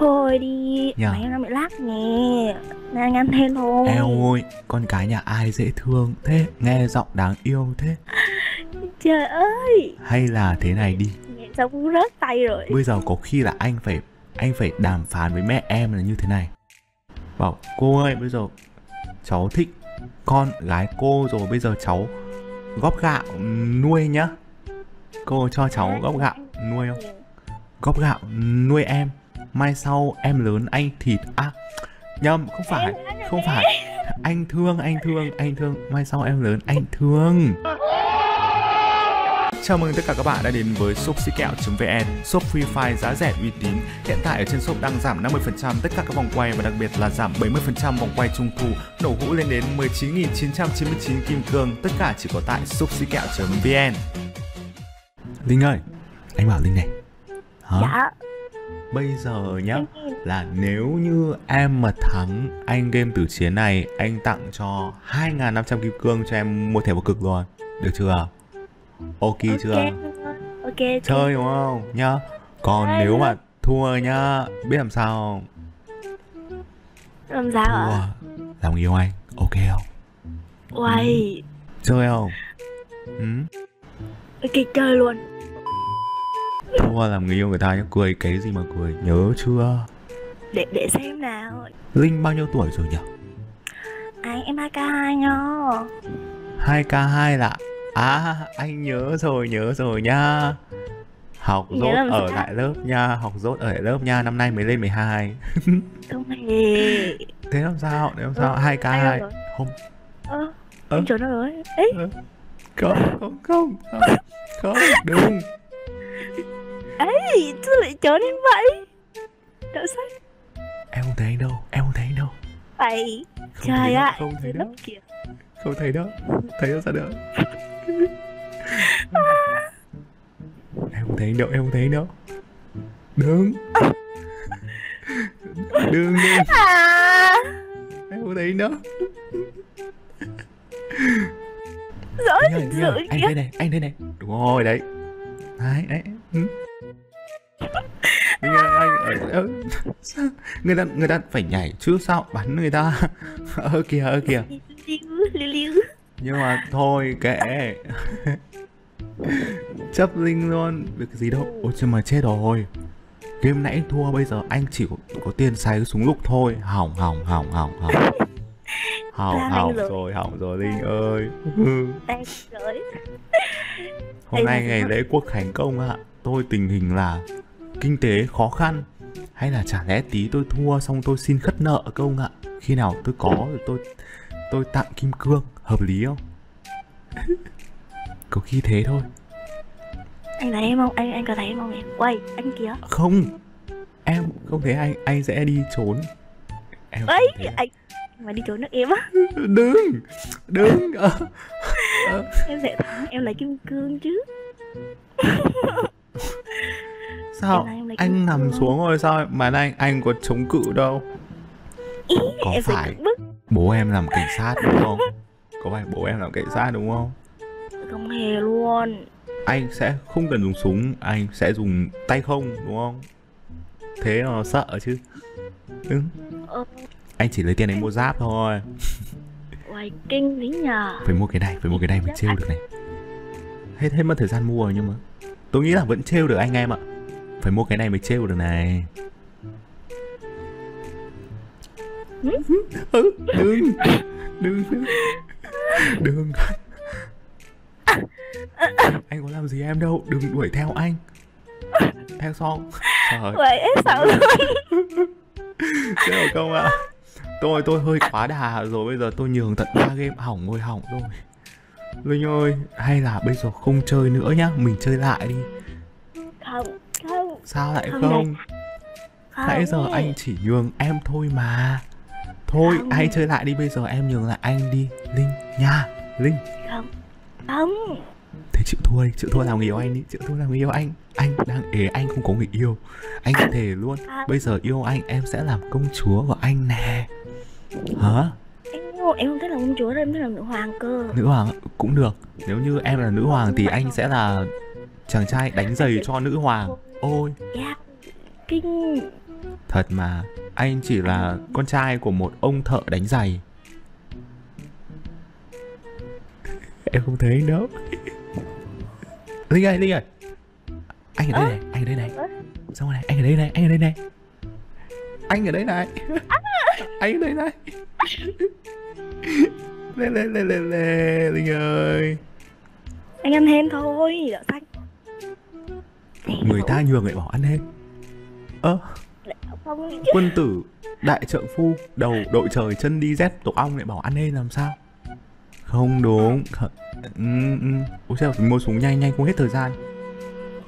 thôi đi Nhờ. Mày em đang bị lắc nè anh ăn thêm thôi Eo ơi, con cái nhà ai dễ thương thế, nghe giọng đáng yêu thế. Trời ơi Hay là thế này đi, xong cũng rớt tay rồi bây giờ có khi là anh phải anh phải đàm phán với mẹ em là như thế này. Bảo cô ơi, bây giờ cháu thích con gái cô rồi, bây giờ cháu góp gạo nuôi nhá. Cô cho cháu góp gạo nuôi không? Góp gạo nuôi em. Mai sau em lớn anh thịt. À nhầm không phải không phải. anh thương anh thương anh thương. Mai sau em lớn anh thương. Chào mừng tất cả các bạn đã đến với shop vn. Shop free fire giá rẻ uy tín. Hiện tại ở trên shop đang giảm 50% tất cả các vòng quay và đặc biệt là giảm 70% vòng quay trung thu, nổ hũ lên đến 19.999 kim cương, tất cả chỉ có tại shop vn. Linh ơi, anh bảo Linh này. Hả? Dạ Bây giờ nhá, là nếu như em mà thắng anh game tử chiến này, anh tặng cho 2.500 kim cương cho em mua thẻ vô cực luôn. Được chưa? Ok chưa? Ok Chơi đúng không? Nhá. Còn Chơi nếu mà thua nhá, biết làm sao không? Làm sao Thua ạ làm yêu anh, ok không? Uầy Chơi không? Ừ? Ok chơi luôn Thua làm người yêu người ta nhá, cười cái gì mà cười, nhớ chưa? Để để xem nào. Linh bao nhiêu tuổi rồi nhỉ? Anh em 2k2 nhá. 2K2 là À anh nhớ rồi nhớ rồi nha. Học làm ở sao? lại lớp nha Học dốt ở lại lớp nha. Năm nay mới lên 12 Không hề. Thế làm sao? Thế làm sao? Ừ, 2K2 ai đâu rồi? Không Ơ Ơ? Anh trốn rồi. Ấy Không không không Không, không đừng ấy Sao lại trốn đến vậy. Đậu sách Em không thấy anh đâu Em không thấy anh đâu Vậy Trời ạ Không thấy đâu. Không thấy đâu Thấy đâu sao được. Em không thấy anh đâu Em không thấy anh đâu. Đừng Đừng đừng À. Em không thấy anh đâu ơi, thật anh đây này, anh đây này. Đúng rồi, đấy. Đấy, đấy. Ừ. Anh? Người ta người ta phải nhảy chứ sao bắn người ta. Ơ kìa, ơ kìa. Nhưng mà thôi kệ. Chấp linh luôn, việc gì đâu. Ôi trời mà chết rồi. Game nãy thua bây giờ anh chỉ có, có tiền xài cái súng lục thôi. Hỏng hỏng hỏng hỏng hỏng. Hỏng hỏng rồi. hỏng rồi Linh ơi. Hôm nay ngày lễ quốc khánh công ạ Tôi tình hình là kinh tế khó khăn Hay là chả lẽ tí tôi thua xong tôi xin khất nợ công ạ? Khi nào tôi có rồi tôi tôi tặng kim cương Hợp lý không? có khi thế thôi. Anh thấy em không? Anh anh có thấy em không em? Uầy anh kìa. Không Em không thấy anh Anh sẽ đi trốn. Em Ấy anh mà đi trốn nước em á. Đừng Đừng. Em sẽ thắng em lấy kim cương chứ Sao anh nằm xuống rồi sao Mà anh anh có chống cự đâu Ý, Có phải. Bố em làm cảnh sát đúng không? Có phải bố em làm cảnh sát đúng không? Không hề luôn Anh sẽ không cần dùng súng, anh sẽ dùng tay không đúng không? Thế nó sợ chứ. Ừ. Ờ, Anh chỉ lấy tiền anh mua giáp thôi. Uầy kinh lý nhờ Phải mua cái này, phải mua cái này mới trêu được này. Hết hết mất thời gian mua rồi nhưng mà tôi nghĩ là vẫn trêu được anh em ạ. Phải mua cái này mới trêu được này. Ừ? Đừng, đừng, đừng, đừng. Anh có làm gì em đâu, đừng đuổi theo anh. Theo sau. Trời Uầy em sợ luôn Thế rồi không ạ Tôi tôi hơi quá đà rồi Bây giờ tôi nhường tận 3 game hỏng ngồi hỏng rồi Linh ơi Hay là bây giờ không chơi nữa nhá Mình chơi lại đi Không Sao lại Không không, Nãy giờ anh chỉ nhường em thôi mà. Thôi Không. hay chơi lại đi Bây giờ em nhường lại anh đi. Linh nha. Linh. Không. Không. Thế chịu thua đi Chịu thua làm người yêu anh đi Chịu thua làm người yêu anh. Anh đang ế anh không có người yêu. Anh thề luôn. Bây giờ yêu anh em sẽ làm công chúa của anh nè. Hả? Em không, em không thích là công chúa đâu, em thích là nữ hoàng cơ. Nữ hoàng cũng được. Nếu như em là nữ hoàng thì anh sẽ là chàng trai đánh giày cho nữ hoàng. Ôi. Kinh. Thật mà Anh chỉ là con trai của một ông thợ đánh giày. Em không thấy anh đâu Linh ơi, Linh ơi. Anh ở đây này, anh ở đây này. Xong này, anh ở đây này, anh ở đây này. Anh ở đây này. Anh ở đây này. Lê lê lê lê lê Linh ơi. Anh ăn hên thôi đỡ xanh Người ta nhường lại bảo ăn hết. Ơ, không quân tử Đại trượng phu Đầu đội trời chân đi dép tổ ong lại bảo ăn hên làm sao? Không đúng. Ừ, ừ. Ôi sao mua súng nhanh nhanh không hết thời gian.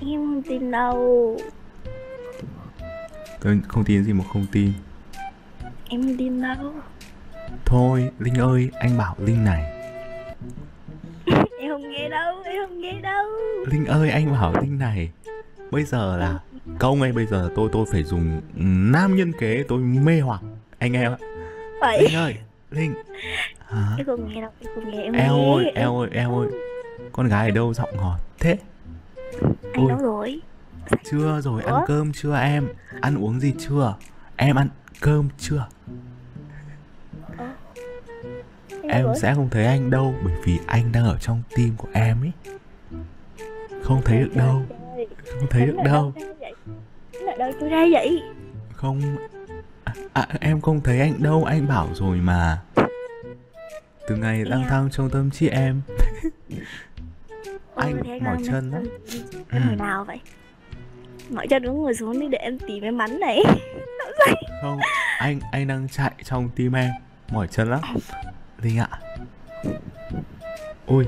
Em không tin đâu Tôi không tin gì mà không tin. Em không tin đâu Thôi Linh ơi anh bảo Linh này. Em không nghe đâu em không nghe đâu. Linh ơi anh bảo Linh này Bây giờ là Câu ngay bây giờ tôi tôi phải dùng nam nhân kế tôi mê hoặc. Anh em ạ. Vậy. Linh ơi Linh. Hả em không nghe đâu em không nghe em Eo nghe. ơi eo ơi eo ơi. Con gái ở đâu giọng ngọt thế? Anh đâu rồi? Chưa rồi ăn Ủa? cơm chưa em? Ăn uống gì chưa? Em ăn cơm chưa? Em sẽ không thấy anh đâu Bởi vì anh đang ở trong tim của em ấy Không thấy được đâu Không thấy được đâu. Ở đâu tôi ra vậy. Không. À, à, Em không thấy anh đâu. Anh bảo rồi mà. Từ ngày lang Em. thang trong tâm trí em. Anh mỏi chân lắm. Em Ừ. hồi nào vậy? Mỏi chân đúng ngồi xuống đi để em tìm may mắn này. Không Anh anh đang chạy trong tim em. Mỏi chân lắm. Linh ạ. Ôi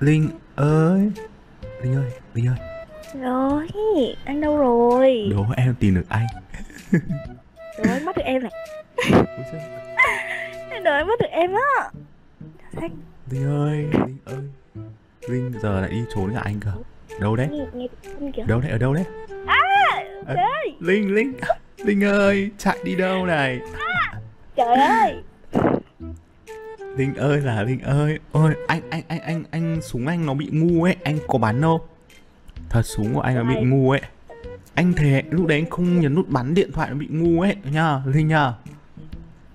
Linh ơi Linh ơi Linh ơi. Rồi anh đâu rồi? Đố em tìm được anh. Rồi anh bắt được em này. Rồi anh bắt được em á. Xanh, Linh ơi Linh ơi. Linh giờ lại đi trốn cả anh cơ. Đâu đấy? Nghe nghe Đâu đấy? Ở đâu đấy? Trời ơi. Linh Linh. Linh ơi chạy đi đâu này? Trời ơi Linh ơi là Linh ơi. Ôi anh anh anh anh anh súng anh nó bị ngu ấy. Anh có bắn đâu Thật súng của anh nó bị ngu ấy. Anh thề lúc đấy anh không nhấn nút bắn điện thoại nó bị ngu ấy. Nha Linh nha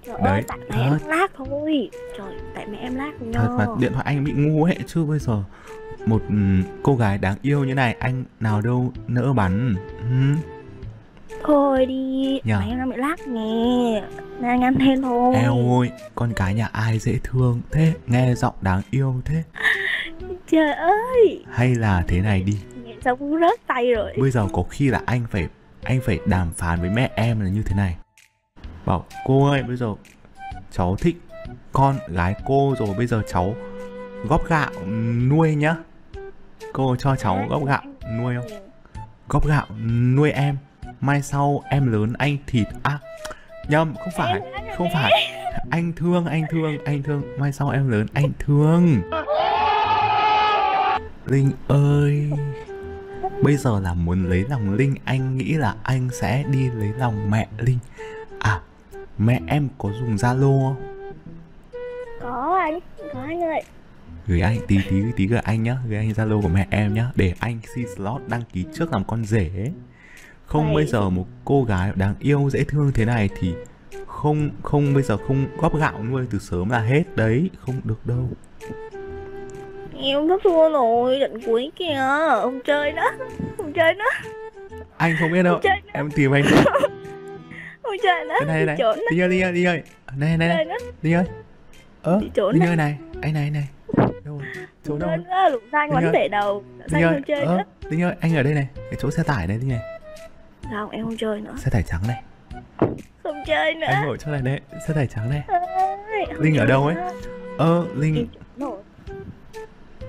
trời Đấy, ơi tại mẹ thật. em lag thôi. Trời tại mẹ em lag Thật mà điện thoại anh bị ngu ấy Chứ bây giờ Một ừm, cô gái đáng yêu như này Anh nào đâu nỡ bắn. Ừm. Thôi đi Nhờ. mẹ em đang bị lag nè. Anh ăn thêm thôi. Eo ơi Con gái nhà ai dễ thương thế? Nghe giọng đáng yêu thế. Trời ơi. Hay là thế này đi. Nghe xong cũng rớt tay rồi. Bây giờ có khi là anh phải Anh phải đàm phán với mẹ em là như thế này. Bảo cô ơi bây giờ Cháu thích con gái cô rồi Bây giờ cháu góp gạo nuôi nhá. Cô cho cháu góp gạo nuôi không? Góp gạo nuôi em Mai sau em lớn anh thịt. À nhầm không phải Không phải. Anh thương anh thương anh thương. Mai sau em lớn anh thương. Linh ơi Bây giờ là muốn lấy lòng Linh Anh nghĩ là anh sẽ đi lấy lòng mẹ Linh. À Mẹ em có dùng Zalo không? có anh có anh ơi. Gửi anh tí tí tí gửi anh nhá. Gửi anh Zalo của mẹ em nhá. Để anh xin slot đăng ký trước làm con rể. ấy. Không bây giờ một cô gái đáng yêu dễ thương thế này thì Không không bây giờ không góp gạo nuôi từ sớm là hết đấy Không được đâu. Em thất thua rồi định cuối kìa. Không chơi nữa không chơi nữa. Anh không biết đâu không Em tìm anh. Không chơi nữa này đi này. Linh ơi Linh ơi Linh ơi. Này này này. Linh ơi. Ơ đi ơi này. Anh này anh này. Đâu rồi? Trốn đâu? lục bắn ơi. bể đầu. Ơi. không chơi nữa. Linh ơi anh ở đây này. Cái chỗ xe tải này Linh này không em không chơi nữa. Xe tải trắng này. Không chơi nữa. Anh ngồi chỗ này đấy Xe tải trắng này. Không Linh ở đâu ấy? nữa. Ơ em Linh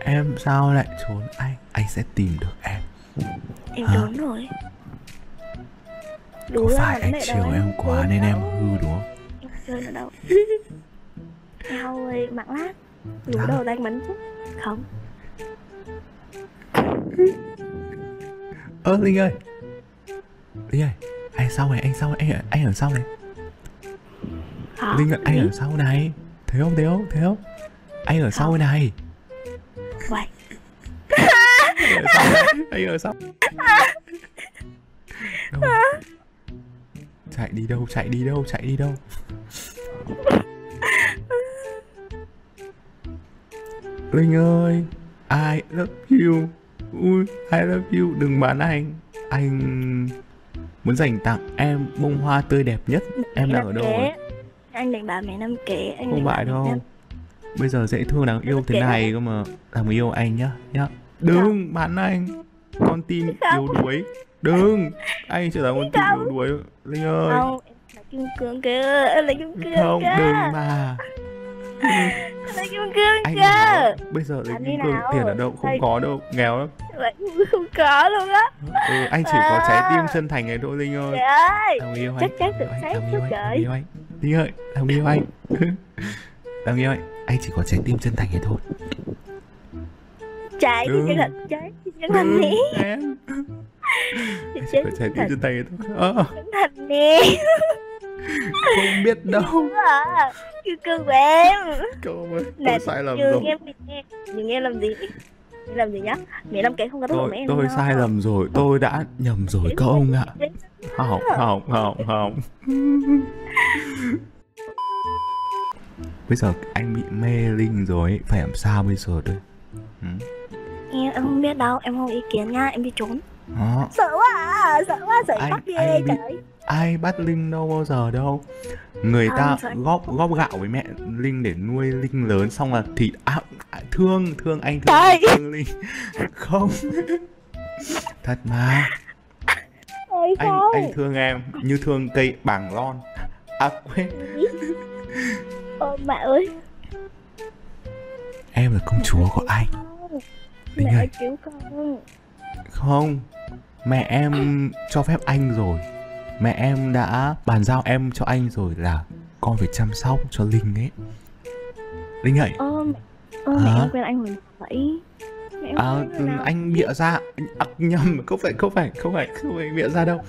Em sao lại trốn? Anh Anh sẽ tìm được em. Em Hả? trốn rồi. Có Đủ ra phải anh chiều em quá chơi nên em đâu. hư đúng không? Em chơi nữa đâu. Eo ơi mạng lát Lát. đầu đánh bắn Không. Ơ Linh ơi Linh ơi Anh sau này anh sau anh ở- anh ở sau này. Hả? Linh ơi anh ở sau này. Thấy không thấy không thấy không? Anh ở sau này. Vậy. Anh ở sau này Anh ở sau. Đâu? Chạy đi đâu chạy đi đâu chạy đi đâu? Linh ơi I love you. Ui I love you. Đừng bán anh. Anh muốn dành tặng em bông hoa tươi đẹp nhất. Em đang ở đâu rồi? Anh định bảo mẹ năm kế anh không phải đâu. bây giờ dễ thương đáng yêu thế này cơ mà. Làm yêu anh nhá nhá. Đừng bán anh. Con tim yếu đuối. Đừng. Anh chỉ là con tim yếu đuối. Linh ơi. Không là kim cương kia là kim cương không đừng mà kim cương anh nói, bây giờ lấy kim cương tiền ở đâu? Không Đây. có đâu nghèo lắm. Không có luôn á. Ừ, anh chỉ có trái tim À. chân thành này thôi linh ơi. Người yêu anh chắc chắn tự Làm sát người yêu anh, linh ơi người yêu anh. Người yêu anh anh chỉ có trái tim chân thành này thôi. Trái Đừng. chân thành trái thì chân thành em. Anh chỉ có trái tim chân thành này thôi. Ờ, chân thành nè không biết đâu. À, kim cương của em. Cậu ơi, tôi sai lầm rồi. em đừng em làm gì? Làm gì nhá? Mẹ năm kế không có Tôi, mẹ em tôi đâu. sai lầm rồi, tôi đã nhầm rồi các ông ạ. đến- Không, không, không, không Bây giờ anh bị mê Linh rồi ấy, phải làm sao bây giờ đây? Ừ? em em không biết đâu. Em không ý kiến nha. Em đi trốn. Đó, sợ quá à, sợ quá sợ Anh- bắt ghê trời ai bắt Linh đâu bao giờ đâu. Người Không, ta góp góp gạo với mẹ Linh để nuôi Linh lớn xong là thì à, à, thương, thương anh thương, Trời! thương Linh. Không. Thật mà. Ôi anh không anh thương em như thương cây bàng lon. À quên. Ôi mẹ ơi. Em là công chúa của anh. Linh mẹ ơi. cứu con. Không. Mẹ em cho phép anh rồi mẹ em đã bàn giao em cho anh rồi là con phải chăm sóc cho linh ấy. Linh ơ mẹ ơ mẹ em quên anh hồi em à, anh bịa ra. Anh à, nhầm không phải không phải không phải không phải bịa ra đâu.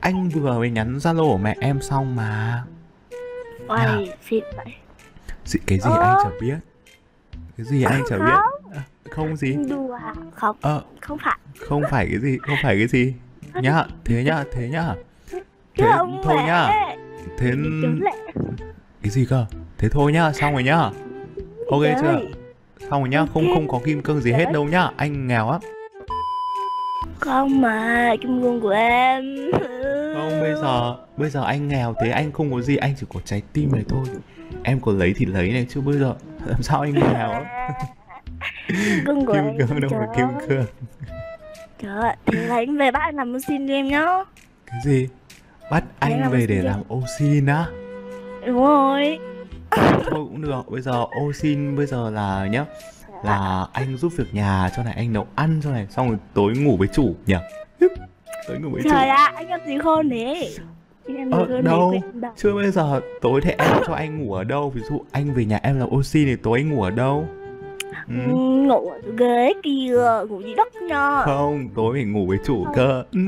Anh vừa mới nhắn zalo của mẹ em xong mà. Ôi, xịn vậy. Gì, cái gì Ơ. anh chả biết. Cái gì anh chả Không. biết À, không gì. Đùa. À? không. Ờ. Không phải. Không phải cái gì không phải cái gì nhá thế nhá thế nhá. Thế không thôi mẹ. nhá. Thế cái gì cơ? Thế thôi nhá xong rồi nhá. Ok Trời chưa? xong rồi nhá không không có kim cương gì hết đâu nhá anh nghèo á. Không mà kim cương của em. Không bây giờ bây giờ anh nghèo thế anh không có gì anh chỉ có trái tim này thôi. Em có lấy thì lấy này chứ bây giờ làm sao anh nghèo á? Kim cương đâu trời kim cương trời ơi thế là anh về bắt anh làm một xin cho em nhá. Cái gì? Bắt anh làm về để làm ô xin á? Đúng rồi. Thôi cũng được bây giờ ô xin bây giờ là nhá là anh giúp việc nhà cho này anh nấu ăn cho này xong rồi tối ngủ với chủ nhỉ? Tối ngủ với chủ. Trời ạ anh làm gì khôn thế? Em Ờ, đâu? thế chưa bây giờ tối thì em cho anh ngủ ở đâu? Ví dụ anh về nhà em làm ô xin thì tối anh ngủ ở đâu ừ. Ngủ ở ghế kia ngủ dưới đất nha không tối phải ngủ với chủ Không. cơ ừ.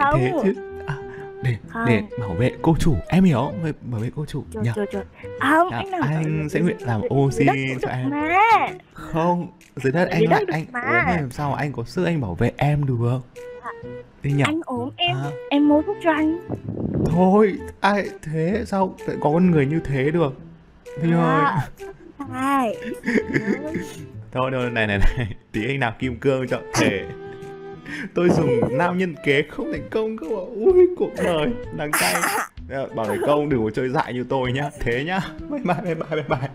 Không. thế chứ à, để Không. để bảo vệ cô chủ em hiểu không? Bảo vệ cô chủ trời nhỉ trời trời không Dạ, anh làm anh sẽ nguyện làm cũng cho em. mà không dưới đất anh lại anh ốm làm sao anh có sức anh bảo vệ em được đi nhỉ anh ốm em à, em mua thuốc cho anh thôi ai thế sao lại có con người như thế được Đi ơi hai thôi thôi, này này này. Tí anh nào kim cương cho thể tôi dùng nam nhân kế không thành công cơ mà. Ui, cuộc đời. Đắng cay bảo thành công đừng có chơi dại như tôi nhá. Thế nhá. Bye bye bye bye bye bye.